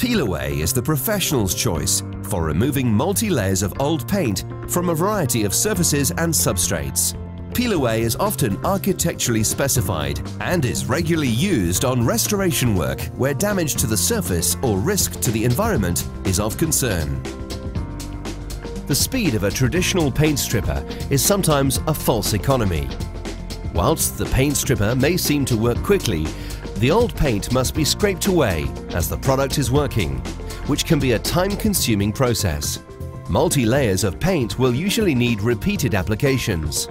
Peel Away is the professional's choice for removing multi-layers of old paint from a variety of surfaces and substrates. Peel Away is often architecturally specified and is regularly used on restoration work where damage to the surface or risk to the environment is of concern. The speed of a traditional paint stripper is sometimes a false economy. Whilst the paint stripper may seem to work quickly, the old paint must be scraped away as the product is working, which can be a time-consuming process. Multi-layers of paint will usually need repeated applications.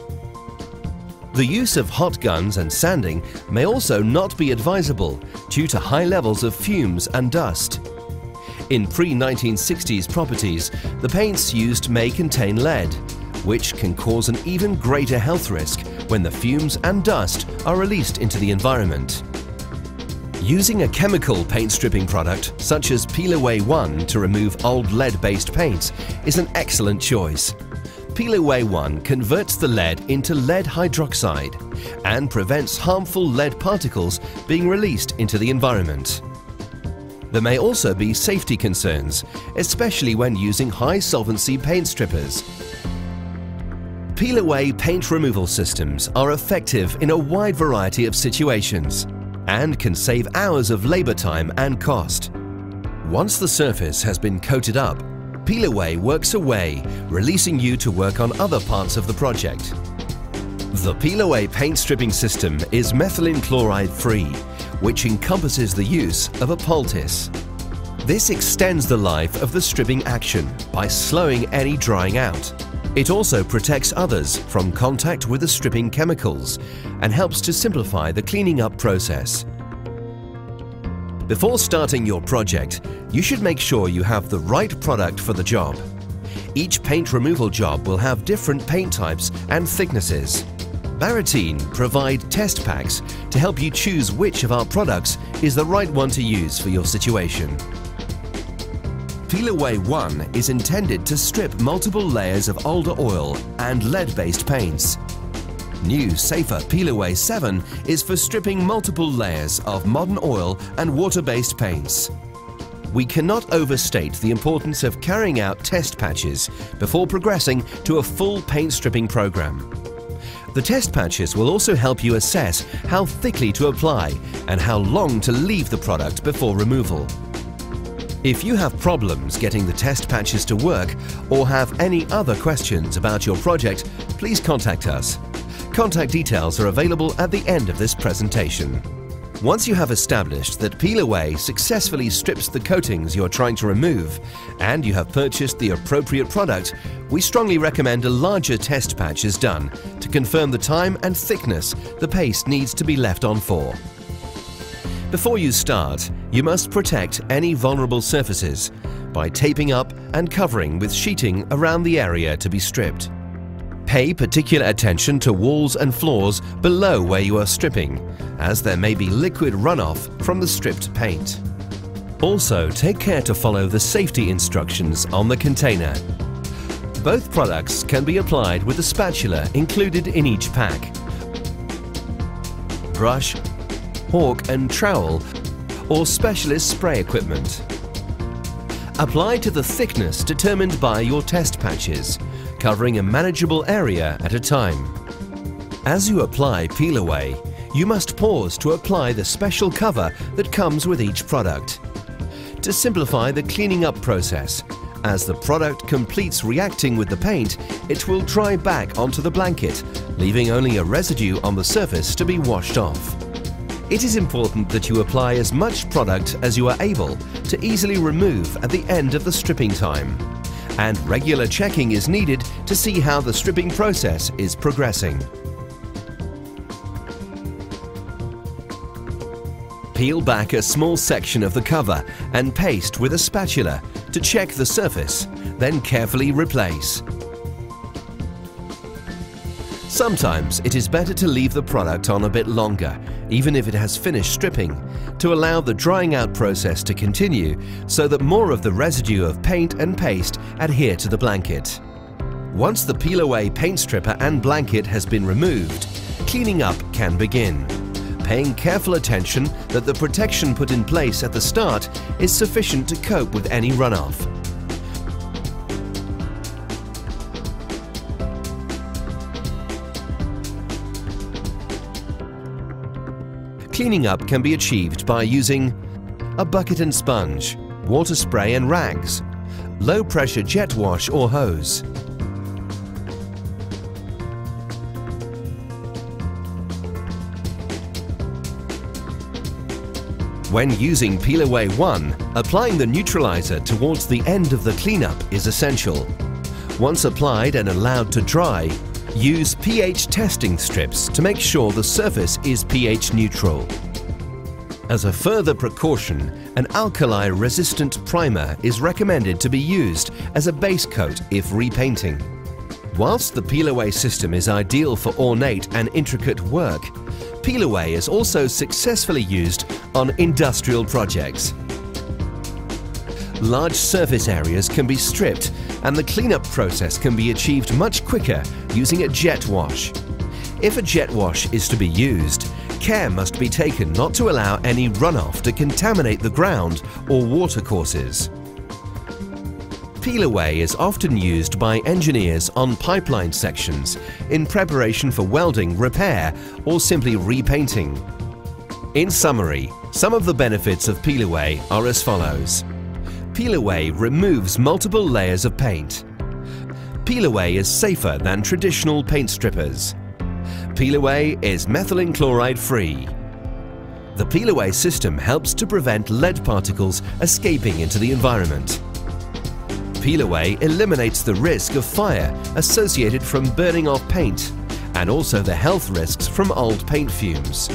The use of hot guns and sanding may also not be advisable due to high levels of fumes and dust. In pre-1960s properties, the paints used may contain lead, which can cause an even greater health risk when the fumes and dust are released into the environment. Using a chemical paint stripping product such as Peel Away 1 to remove old lead-based paints is an excellent choice. Peel Away 1 converts the lead into lead hydroxide and prevents harmful lead particles being released into the environment. There may also be safety concerns, especially when using high solvency paint strippers. Peel Away paint removal systems are effective in a wide variety of situations and can save hours of labour time and cost. Once the surface has been coated up, Peel Away works away, releasing you to work on other parts of the project. The Peel Away paint stripping system is methylene chloride free, which encompasses the use of a poultice. This extends the life of the stripping action by slowing any drying out. It also protects others from contact with the stripping chemicals and helps to simplify the cleaning up process. Before starting your project, you should make sure you have the right product for the job. Each paint removal job will have different paint types and thicknesses. Barrettine provide test packs to help you choose which of our products is the right one to use for your situation. Peel Away 1 is intended to strip multiple layers of older oil and lead-based paints. New, safer Peel Away 7 is for stripping multiple layers of modern oil and water-based paints. We cannot overstate the importance of carrying out test patches before progressing to a full paint stripping program. The test patches will also help you assess how thickly to apply and how long to leave the product before removal. If you have problems getting the test patches to work or have any other questions about your project, please contact us. Contact details are available at the end of this presentation. Once you have established that Peel Away successfully strips the coatings you're trying to remove and you have purchased the appropriate product, we strongly recommend a larger test patch is done to confirm the time and thickness the paste needs to be left on for. Before you start, you must protect any vulnerable surfaces by taping up and covering with sheeting around the area to be stripped. Pay particular attention to walls and floors below where you are stripping, as there may be liquid runoff from the stripped paint. Also, take care to follow the safety instructions on the container. Both products can be applied with a spatula included in each pack. Brush hawk and trowel or specialist spray equipment. Apply to the thickness determined by your test patches, covering a manageable area at a time. As you apply peel away, you must pause to apply the special cover that comes with each product. To simplify the cleaning up process, as the product completes reacting with the paint, it will dry back onto the blanket, leaving only a residue on the surface to be washed off. It is important that you apply as much product as you are able to easily remove at the end of the stripping time. And regular checking is needed to see how the stripping process is progressing. Peel back a small section of the cover and paste with a spatula to check the surface, then carefully replace. Sometimes it is better to leave the product on a bit longer, even if it has finished stripping, to allow the drying out process to continue so that more of the residue of paint and paste adhere to the blanket. Once the peel away paint stripper and blanket has been removed, cleaning up can begin. paying careful attention that the protection put in place at the start is sufficient to cope with any runoff. Cleaning up can be achieved by using a bucket and sponge, water spray and rags, low pressure jet wash or hose, When using Peel Away 1, applying the neutralizer towards the end of the cleanup is essential. Once applied and allowed to dry, use pH testing strips to make sure the surface is pH neutral. As a further precaution, an alkali-resistant primer is recommended to be used as a base coat if repainting. Whilst the peel away system is ideal for ornate and intricate work, peel away is also successfully used on industrial projects. Large surface areas can be stripped and the cleanup process can be achieved much quicker using a jet wash. If a jet wash is to be used, care must be taken not to allow any runoff to contaminate the ground or watercourses. Peel away is often used by engineers on pipeline sections in preparation for welding, repair or simply repainting. In summary, some of the benefits of peel away are as follows. Peel away removes multiple layers of paint. Peel away is safer than traditional paint strippers. Peel away is methylene chloride free. The peel away system helps to prevent lead particles escaping into the environment. Peel Away eliminates the risk of fire associated from burning off paint and also the health risks from old paint fumes.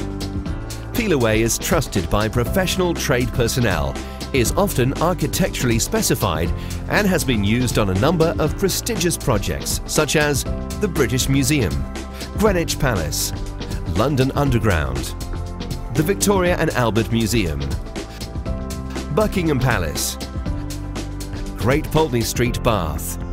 Peel Away is trusted by professional trade personnel, is often architecturally specified and has been used on a number of prestigious projects such as the British Museum, Greenwich Palace, London Underground, the Victoria and Albert Museum, Buckingham Palace, Great Pulteney Street, Bath.